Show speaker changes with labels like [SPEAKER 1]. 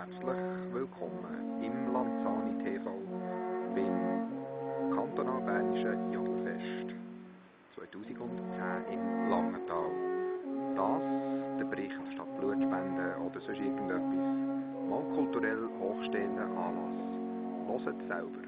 [SPEAKER 1] herzlich willkommen im Lanzani TV beim kantonalbernischen Jodelfest 2010 im Langenthal. Das, der Bericht statt Blutspenden oder sonst irgendetwas, mal kulturell hochstehender Anlass. Hört selber.